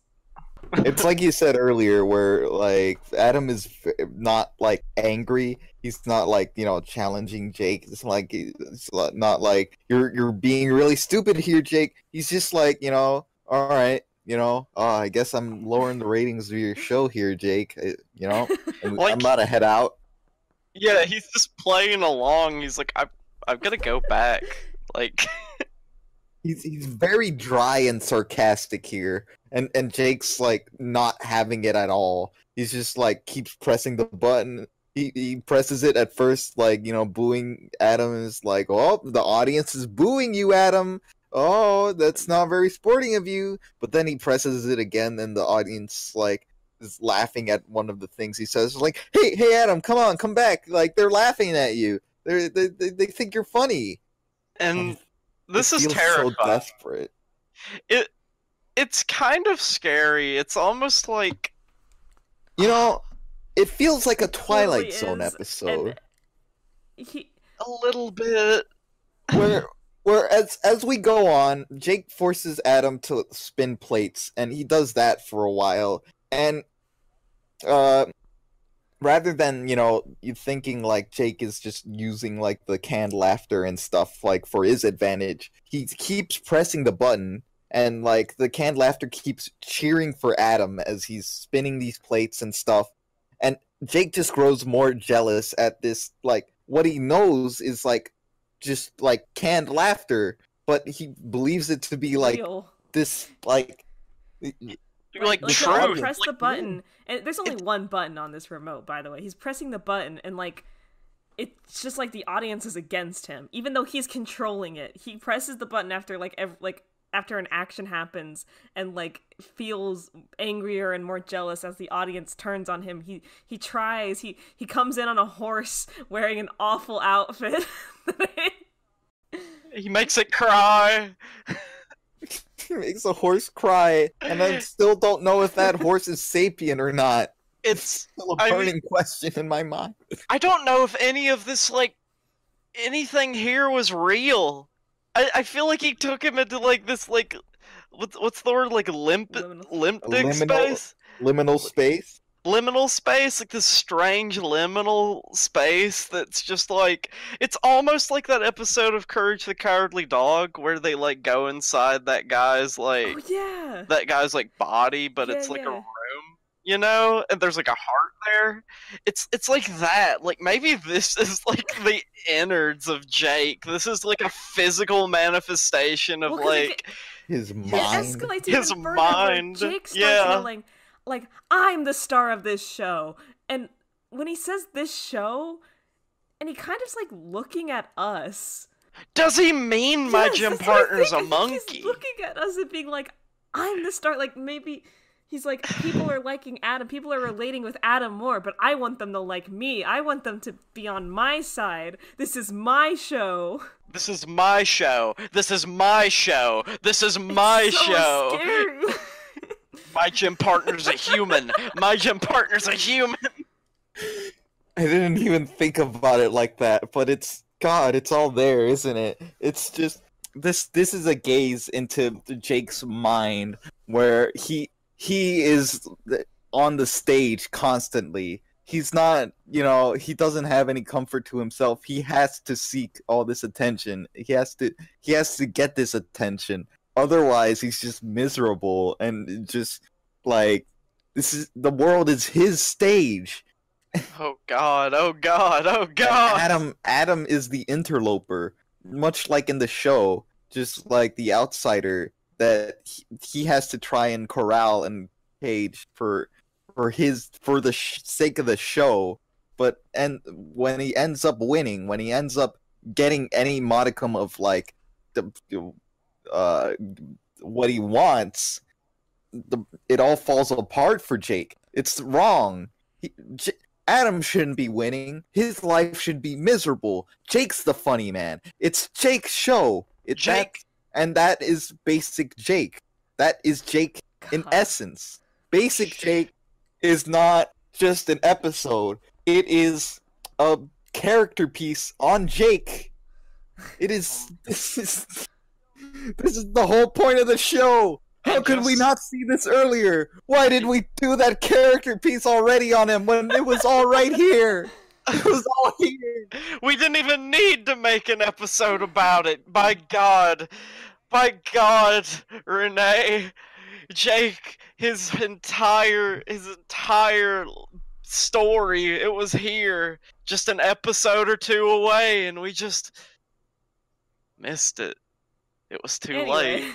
it's like you said earlier where like adam is not like angry he's not like you know challenging jake it's like it's not like you're you're being really stupid here jake he's just like you know all right you know uh, i guess i'm lowering the ratings of your show here jake uh, you know and Like- i'm about to head out Yeah, he's just playing along. He's like, I'm, I'm gonna go back. Like, he's he's very dry and sarcastic here. And and jake's like not having it at all. He's just like keeps pressing the button. He, he presses it at first like you know booing adam. Is like oh the audience is booing you adam. Oh that's not very sporting of you. But then he presses it again and the audience like is laughing at one of the things he says. Like hey hey adam come on come back. Like they're laughing at you. They're, they, they, they think you're funny. And this It is feels terrifying. so desperate. It, it's kind of scary. It's almost like You know, it feels like a Twilight totally Zone is, episode. and he a little bit. where where as as we go on, Jake forces Adam to spin plates and he does that for a while. And uh rather than, you know, you thinking like Jake is just using like the canned laughter and stuff like for his advantage, he keeps pressing the button and like the canned laughter keeps cheering for Adam as he's spinning these plates and stuff. And Jake just grows more jealous at this like what he knows is like just like canned laughter, but he believes it to be like real. this like Like, he'll truth. press the like, button, and there's only one button on this remote, by the way. He's pressing the button, and like, it's just like the audience is against him, even though he's controlling it. He presses the button after like ev- like after an action happens, and like feels angrier and more jealous as the audience turns on him. He he tries. He he comes in on a horse wearing an awful outfit. He makes it cry. makes a horse cry, and I still don't know if that horse is sapient or not. It's Still a I mean- burning question in my mind. I don't know if any of this like anything here was real. I, I feel like he took him into like this like what's what's the word like limp Liminal. limptic Liminal- space Liminal space. Liminal space like this strange liminal space that's just like it's almost like that episode of Courage the Cowardly Dog where they like go inside that guy's oh, like oh yeah. that guy's like body but Yeah, it's like a room you know, and there's like a heart there. It's it's like that. Like maybe this is like the innards of Jake. This is like a physical manifestation of Well, 'cause it like His It mind. escalates His even further mind, Jake starts yeah. yelling, like, I'm the star of this show. And when he says this show, and he kind of's like looking at us. Does he mean my Yes, gym partner's a monkey? He's looking at us and being like, I'm the star. Like, maybe he's like, people are liking Adam. People are relating with Adam more, but I want them to like me. I want them to be on my side. This is my show. This is my show. This is my show. This is my so show. My gym partner's a human. My gym partner's a human. I didn't even think about it like that, but it's God, it's all there, isn't it? It's just this this is a gaze into Jake's mind where he he is on the stage constantly. He's not, you know, he doesn't have any comfort to himself. He has to seek all this attention. He has to he has to get this attention. Otherwise, he's just miserable and just like this is the world is his stage. Oh god, oh god, oh And god. Adam Adam is the interloper, much like in the show, just like the outsider that he, he has to try and corral and cage for for his for the sh- sake of the show. But and when he ends up winning, when he ends up getting any modicum of like the uh what he wants, the it all falls apart for Jake. It's wrong. He, J- Adam shouldn't be winning. His life should be miserable. Jake's the funny man. It's Jake's show. It's Jake. and that is basic Jake. That is Jake in essence. Basic Jake is not just an episode. It is a character piece on Jake. It is this is this is the whole point of the show. How And could we not see this earlier? Why did we do that character piece already on him when it was all right here? It was all here. We didn't even need to make an episode about it. By God. By God, Rene. Jake, his entire his entire story, it was here. Just an episode or two away, and we just missed it. It was too late.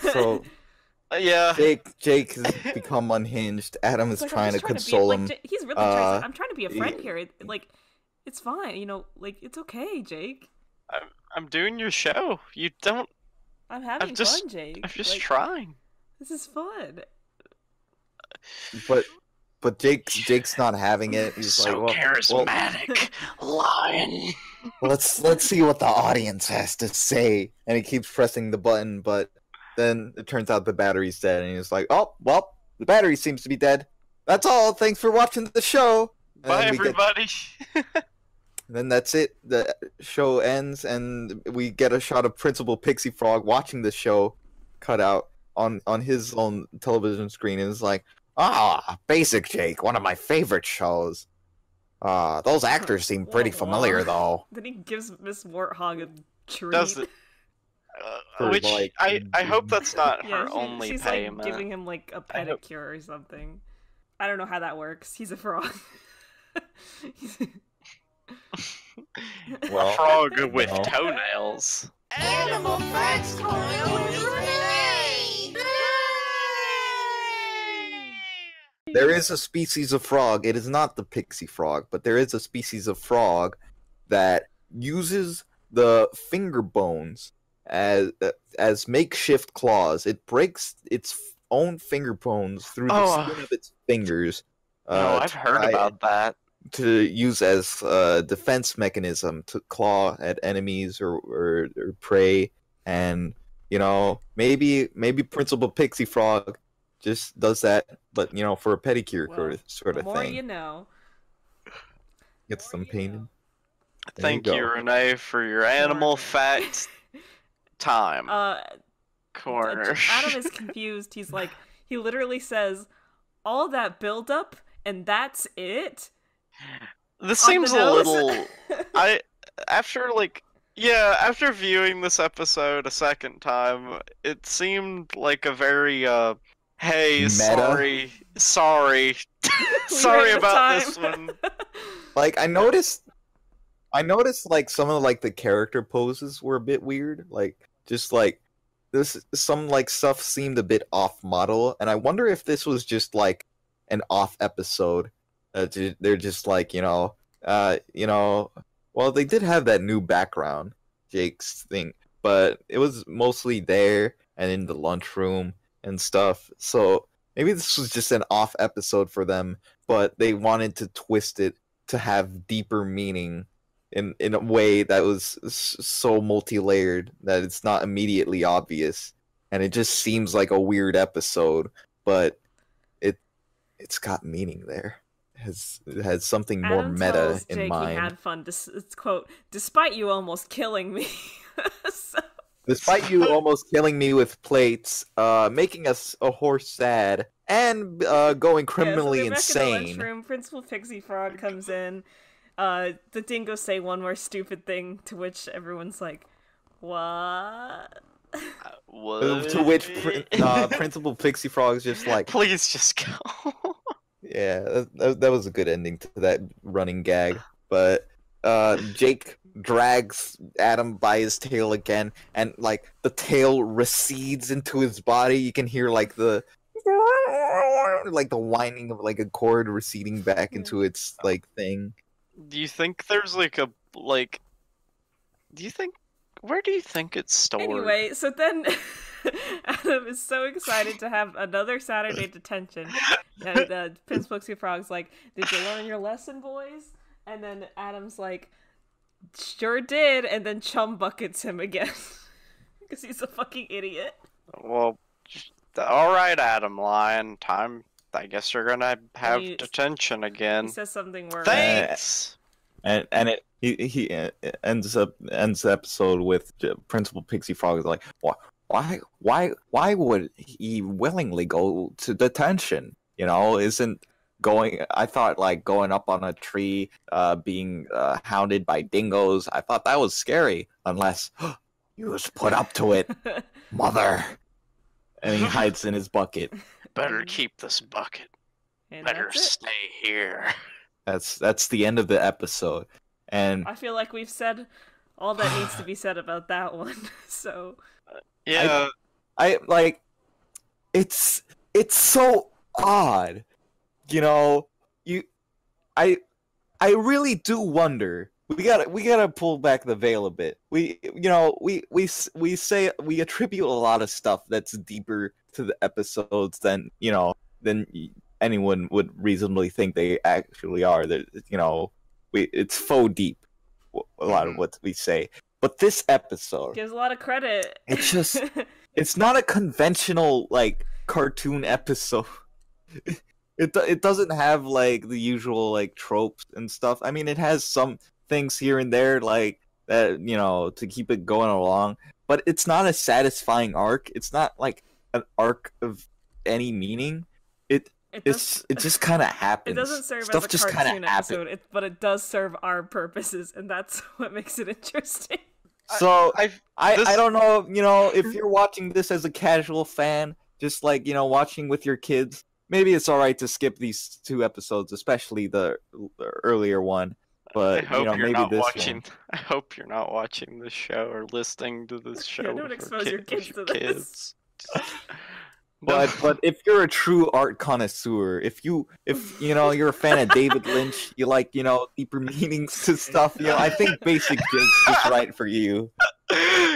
So Uh, Yeah. Jake Jake has become unhinged. Adam is like, I'm trying to be- console like, him. He's really trying Uh, to, I'm trying to be a friend here. Like, it's fine. You know, like it's okay, Jake. I'm, I'm doing your show. You don't. I'm having just- fun, Jake. I'm just like, trying. This is fun. But but Jake's Jake's not having it. He's so like, well, well, charismatic, lion. let's let's see what the audience has to say. And he keeps pressing the button, but then it turns out the battery's dead, and he's like, oh well, the battery seems to be dead. That's all. Thanks for watching the show. And Bye, we get- everybody. then that's it. The show ends, and we get a shot of Principal Pixie Frog watching the show cut out on on his own television screen, and is like, "Ah, Basic Jake, one of my favorite shows. Ah, those actors seem pretty Wah, familiar, though." Then he gives Miss Warthog a treat. Does it? Uh, which like, I, I hope that's not Yeah, her she- only she's payment. like giving him like a I hope- pedicure or something. I don't know how that works. He's a frog. He's- Well, a frog with know. toenails. Animal Facts Corner with Rene! There is a species of frog. It is not the pixie frog, but there is a species of frog that uses the finger bones as as makeshift claws. It breaks its own finger bones through the Oh. skin of its fingers. oh, uh, I've heard about that. to use as a defense mechanism to claw at enemies or, or, or prey and you know maybe maybe principal pixie frog just does that but you know for a pedicure Well, sort of, sort the of more thing you know. gets them painted There you Thank you, go. Rene, for your animal fat time Uh, corner. Adam is confused. He's like, he literally says, "All that buildup and that's it." this on seems a little. I after like yeah after viewing this episode a second time, it seemed like a very uh Hey, Meta. sorry, sorry, sorry ran out of about this one. Like I noticed, I noticed like some of like the character poses were a bit weird. Like just like this, some like stuff seemed a bit off model, and I wonder if this was just like an off episode. Uh, they're just like you know, uh, you know, well they did have that new background, Jake's thing, but it was mostly there and in the lunchroom and stuff. So maybe this was just an off episode for them, but they wanted to twist it to have deeper meaning in in a way that was so multi-layered that it's not immediately obvious and it just seems like a weird episode but it it's got meaning there it has it has something more Adam meta in Jake he had fun. Dis- it's quote, despite you almost killing me. so, despite you almost killing me with plates uh making us a horse sad and uh going criminally yeah, so they're back in the insane lunchroom. Principal Pixie Frog comes in. Uh, the dingoes say one more stupid thing, to which everyone's like, "What?" What? to which prin- uh, principal pixie frog's just like Please just go. Yeah, that, that, that was a good ending to that running gag. But uh, Jake drags Adam by his tail again, and like the tail recedes into his body. You can hear like the like the whining of like a cord receding back into its like thing. Do you think there's like a like? Do you think? Where do you think it's stored? Anyway, so then Adam is so excited to have another Saturday detention. And uh, Prince Pixie Frog's like, "Did you learn your lesson, boys?" And then Adam's like, "Sure did." And then Chum buckets him again because he's a fucking idiot. Well, all right, Adam Lyon. Time. I guess you're gonna have you- detention again. He says something where Thanks. And and it he he uh, ends up ends the episode with Principal Pixie Frog is like, why why why why would he willingly go to detention? You know, isn't going I thought like going up on a tree, uh being uh, hounded by dingoes, I thought that was scary unless you was put up to it, mother. And he hides in his bucket. Better keep this bucket. and Better that's it. stay here. That's that's the end of the episode. And I feel like we've said all that needs to be said about that one. So Yeah. I like it's it's so odd. You know, you I I really do wonder. We got we got to pull back the veil a bit. We you know, we we we say we attribute a lot of stuff that's deeper to the episodes than, you know, than anyone would reasonably think they actually are. That you know, we it's faux deep A lot of Mhm. what we say. But this episode gives a lot of credit. It's just- it's not a conventional like cartoon episode. It it doesn't have like the usual like tropes and stuff. I mean, it has some things here and there like that you know to keep it going along, but it's not a satisfying arc. It's not like an arc of any meaning. It it, does, it's it just kind of happens. it doesn't serve Stuff as a just cartoon happens. episode, it, but it does serve our purposes, and that's what makes it interesting. So I've I, This- I don't know, you know, if you're watching this as a casual fan, just like, you know, watching with your kids, maybe it's all right to skip these two episodes, especially the, the earlier one. But, I hope you know, are maybe not this watching. one. I hope you're not watching this show or listening to this show. Yeah, don't with expose your kids to this. kids. But but if you're a true art connoisseur, if you if you know you're a fan of David Lynch, you like you know deeper meanings to stuff, you know I think Basic Jake's just right for you.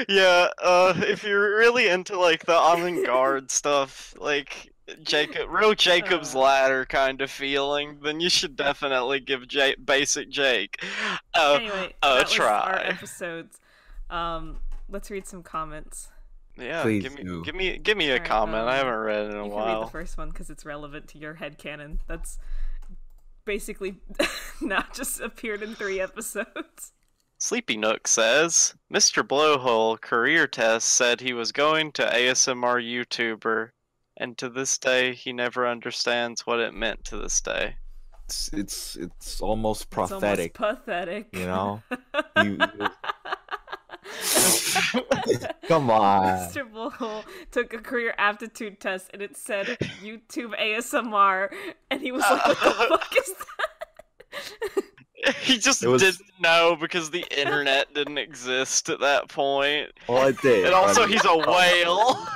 Yeah, uh, if you're really into like the avant-garde stuff, like Jacob, real Jacob's Uh. Ladder kind of feeling, then you should definitely give J- Basic Jake. Uh, anyway, that was our episodes. Um, let's read some comments. yeah, Please give me, do. give me, give me a Alright, comment. I um, haven't read it in a you can read while. the first one because it's relevant to your headcanon. That's basically not just appeared in three episodes. Sleepy Nook says, Mr. Blowhole career test said he was going to ASMR YouTuber, and to this day he never understands what it meant to this day. It's it's it's almost It's almost prophetic. pathetic. you know? You- you- Come on. Mr. Bull took a career aptitude test and it said YouTube ASMR, and he was like, "What the fuck is that?" he just was- didn't know because the internet didn't exist at that point. Well, I did. And also, but- he's a whale.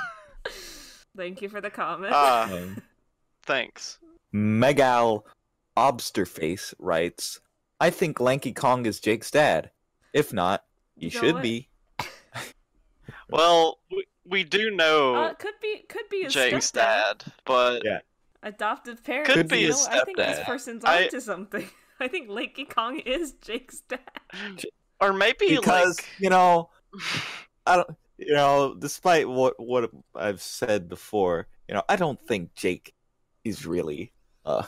Thank you for the comment. Ah, Um, thanks. Megal Obsterface writes, I think Lanky Kong is Jake's dad. If not, he You know should what? be. Well, we, we do know uh, could be could be his Jake's stepdad. dad, but Yeah. adoptive parents. Could be you his know, I think this stepdad. person's I- onto something. I think Lanky Kong is Jake's dad. or maybe Because, like you know, I don't you know, despite what what I've said before, you know, I don't think Jake is really uh,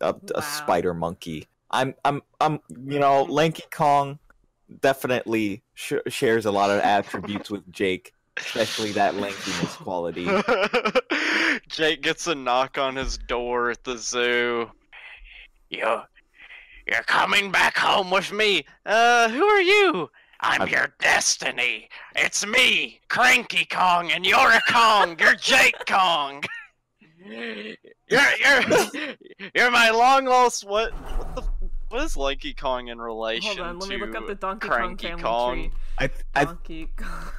a, Wow. a spider monkey. I'm I'm I'm you know, Lanky Kong definitely sh- shares a lot of attributes with Jake, especially that lankiness quality. Jake gets a knock on his door at the zoo. You, you're coming back home with me. Uh, who are you? I'm I'm- your destiny. It's me, Cranky Kong, and you're a Kong. You're Jake Kong. You're you're you're my long lost what? What the? What is Lanky Kong in relation Hold on, let me to look up the Donkey Kong family Kong? tree. I I Donkey Kong.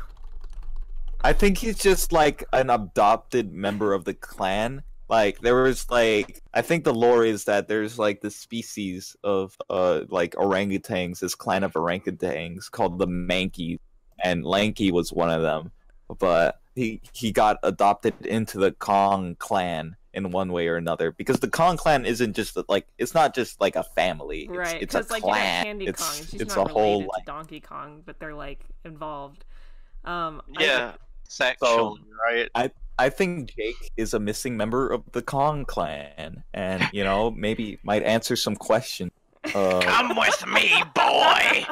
I think he's just like an adopted member of the clan. Like there was like I think the lore is that there's like this species of uh like orangutans, this clan of orangutans called the Mankeys, and Lanky was one of them. But he he got adopted into the Kong clan in one way or another because the Kong clan isn't just like it's not just like a family. It's, Right, it's a because like you got clan. Candy it's Kong, and she's it's not a whole related like to Donkey Kong, but they're like involved. Um, I- Yeah, sexually, right? I think Jake is a missing member of the Kong clan, and you know maybe might answer some questions. Uh, Come with me, boy.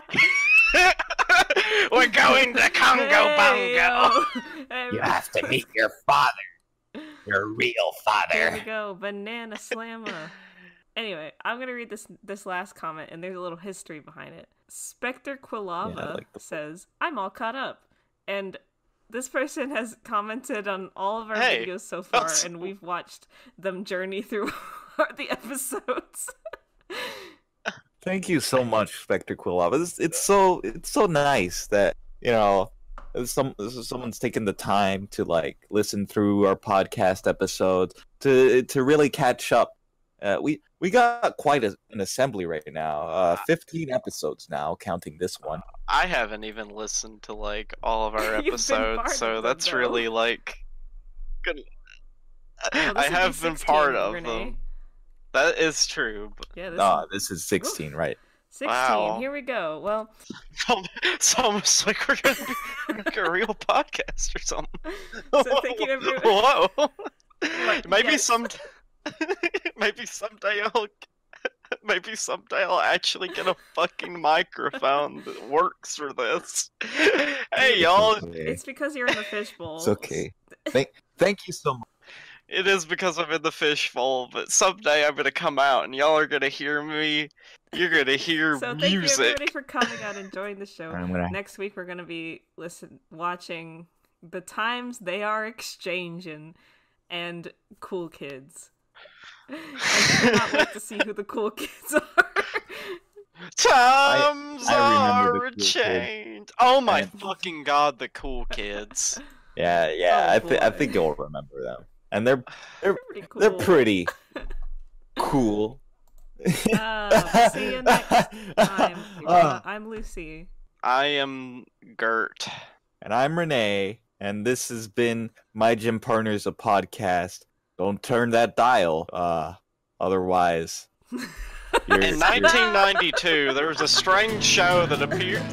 We're going to Congo Hey, Bongo. yo. You have to meet your father, your real father. There we go, banana slammer. Anyway, I'm gonna read this this last comment, and there's a little history behind it. Spectre Quilava Yeah, like the- says, "I'm all caught up," and this person has commented on all of our Hey, videos so far, that's- and we've watched them journey through the episodes. Thank you so much, Spectre Quilava. It's, it's so it's so nice that you know some someone's taken the time to like listen through our podcast episodes to to really catch up. Uh, we we got quite a, an assembly right now. Uh, Fifteen episodes now, counting this one. I haven't even listened to like all of our You've been part episodes, so that's though. really like good. I this would be have been part of Rene. them. That is true. But Yeah, this No, is this is sixteen, right? 16. Wow. Here we go. Well, it's almost like we're gonna be like a real podcast or something. So thank you, everyone. Whoa. Like, maybe yes. some. maybe someday I'll. Maybe someday I'll actually get a fucking microphone that works for this. Hey y'all, it's because you're in the fishbowl. It's okay. Thank, thank you so much. it is because I'm in the fishbowl, but someday I'm gonna come out and y'all are gonna hear me. You're gonna hear So thank you everybody for coming out and joining the show. Gonna Next week we're gonna be listen watching the times they are exchanging and cool kids. I cannot wait to see who the cool kids are. Times I remember the are cool kids. changed. Oh my And- fucking god, the cool kids. Yeah, yeah. Oh, I think I think you'll remember them, and they're They're pretty cool. they're pretty cool. Uh, see you next time. Uh, I'm Lucy. I am Gert. and I'm Rene, and this has been my gym partners a podcast. Don't turn that dial, uh, otherwise. You're, In you're- 1992, there was a strange show that appeared.